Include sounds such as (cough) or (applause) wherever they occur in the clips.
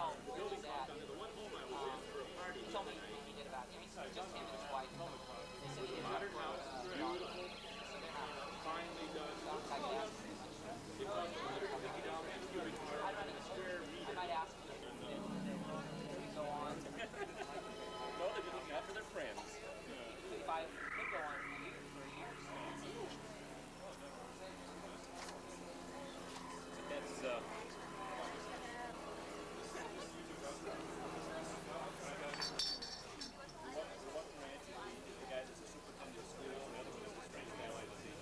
I can sort of tell that. Um, he told me he did about. I mean, just him and his wife. They said he did Modern house, uh, dog. So they're not. finely done. Sounds like that. It costs $150 cubic I yard might a square. I might ask him go on. No, they've been looking out for their friends. If I could go on for a year, for a year. That's uh, one, one ranch is the, the guy that's a superintendent of schools, and the other one is the strange family. The,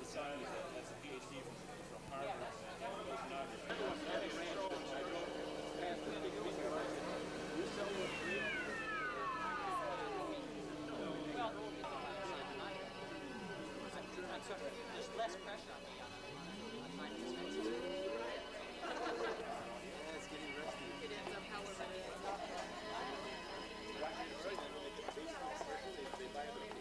the son is a, has a PhD from, from Harvard. and oceanography. Well, Of, there's less pressure on me on, time expenses. It ends up however it ends up. I did (laughs) my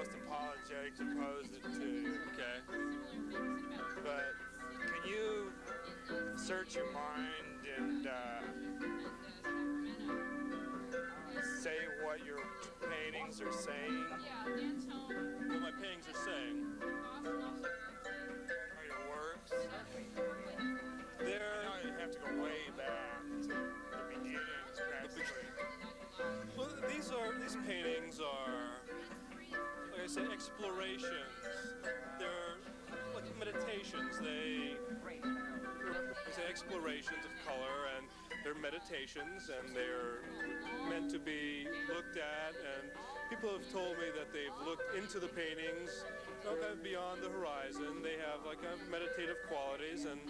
I'm apologetic to pose it to you, Okay. but can you search your mind and uh, say what your paintings are saying What my paintings are saying. or your works? They're you have to go way back to the beginnings, practically. Well, these are these paintings are, like I explorations. They're like meditations. They they say explorations of color, and they're meditations, and they're meant to be looked at. And people have told me that they've looked into the paintings, you know, kind of beyond the horizon. They have like kind of meditative qualities, and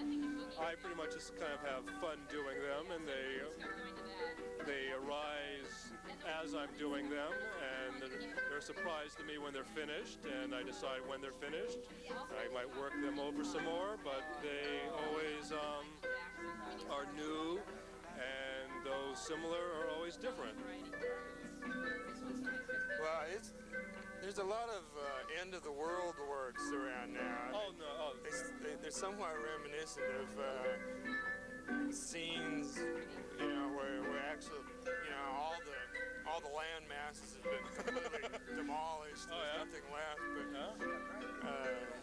I pretty much just kind of have fun doing them, and they they arise as I'm doing them, and they're, they're a surprise to me when they're finished, and I decide when they're finished. I might work them over some more, but they always um, are new, and those similar, are always different. Well, it's there's a lot of uh, end of the world works around now. Oh no! Oh, They, they, they're somewhat reminiscent of uh, scenes, you know, where, where actually, you know, all the all the land masses have been completely (laughs) demolished. Oh, There's yeah? nothing left. But huh? uh,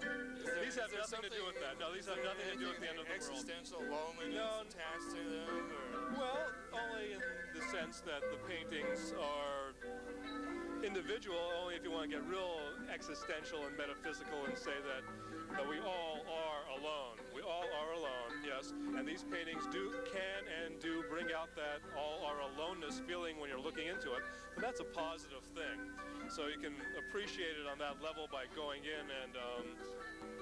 there- These have nothing to do with that. No, these have nothing to do with the end of the world. Existential loneliness No. attached to them, or Well, only in the sense that the paintings are individual, only if you want to get real existential and metaphysical and say that, that we all are alone. We all are alone, yes. And these paintings do can and do bring out that all our aloneness feeling when you're looking into it. But that's a positive thing. So you can appreciate it on that level by going in and um,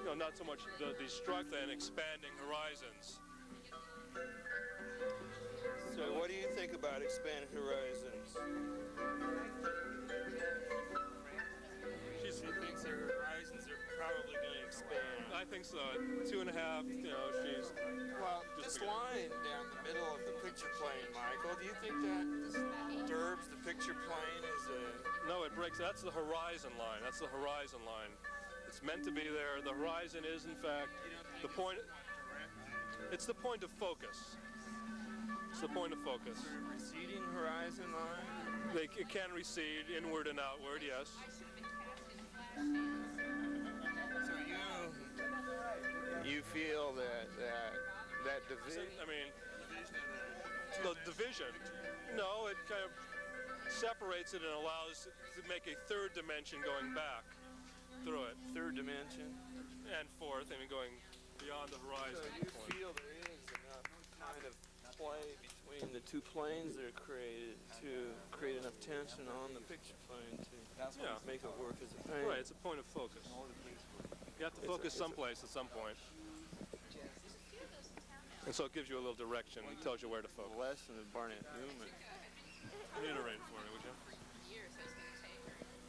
you know, not so much the, the struck and expanding horizons. So what do you think about expanded horizons? She's, She thinks I think so. Two and a half, you know, she's Well, Just this line down the middle of the picture plane, Michael, do you think that disturbs the picture plane as a... no, it breaks. That's the horizon line. That's the horizon line. It's meant to be there. The horizon is, in fact, the point. It's the point of focus. It's the point of focus. receding horizon line? They, it can recede inward and outward, yes. You feel that that that division I mean, the division. No, it kind of separates it and allows to make a third dimension going back through it third dimension? and fourth, I mean, going beyond the So horizon. you feel there is enough kind of play between the two planes that are created to create enough tension on the picture plane to Yeah. make it work as a paint. Right, it's a point of focus. You have to It's a- focus a- someplace at some point. And so it gives you a little direction. It tells you where to focus. lesson of Barnett Newman. Reiterate for me, would you?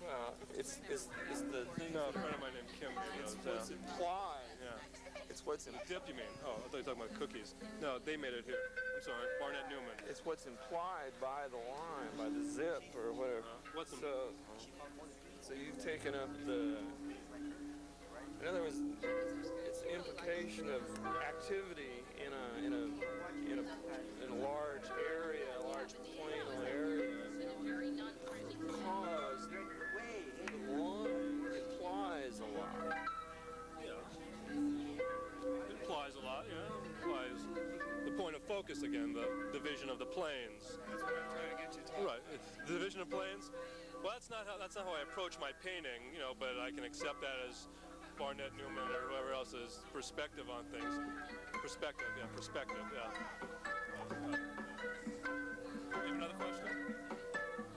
Well, it's it's, it's the thing. No, a friend of mine named Kim It's those. what's Uh, implied. yeah. It's what's The dip, you mean? Oh, I thought you were talking about cookies. No, they made it here. I'm sorry, Barnett Newman. it's what's implied by the line, by the zip or whatever. Uh, what's so so you've taken up the. Implication of activity in a in a in a in a large area, a large planal area, because the line implies a lot. Yeah. It implies a lot, yeah. It implies the point of focus again, the division of the planes. That's what I'm trying to get you to. Right. The division of planes. Well, that's not how that's not how I approach my painting, you know. But I can accept that as Barnett Newman or whoever else's perspective on things. Perspective, yeah. Perspective, yeah. You have another question?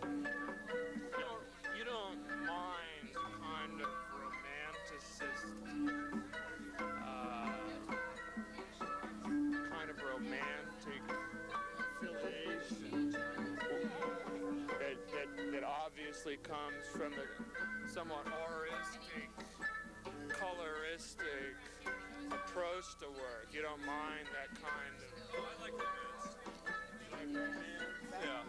You don't, you don't mind kind of romanticist, uh, kind of romantic affiliation that, that, that obviously comes from the somewhat auristic, coloristic approach to work. You don't mind that kind of. I like romance. Yeah.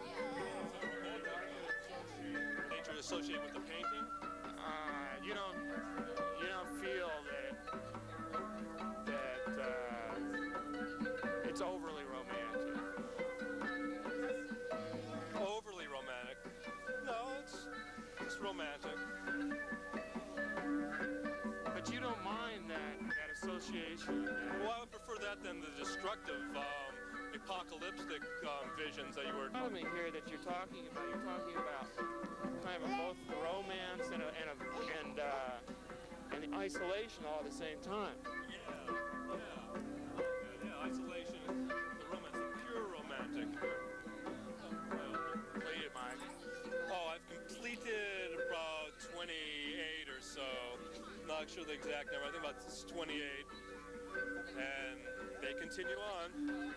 Nature associated with the painting. Uh, you don't that association. Well, I would prefer that than the destructive, um, apocalyptic um, visions that you were. Me here that you're talking about. You're talking about kind of both the romance and a, and a, and uh, and the isolation all at the same time. Yeah, yeah, yeah. Isolation, the romance, the pure romantic. It, Mike. Oh, I've completed about 28 or so. Not sure the exact number. I think about 28. And they continue on.